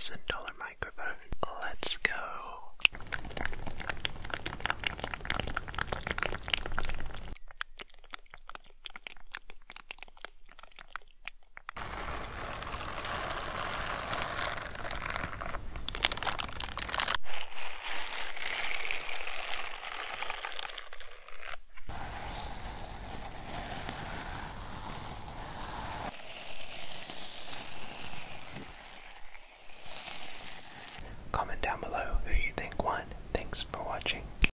$1,000 micro. watching.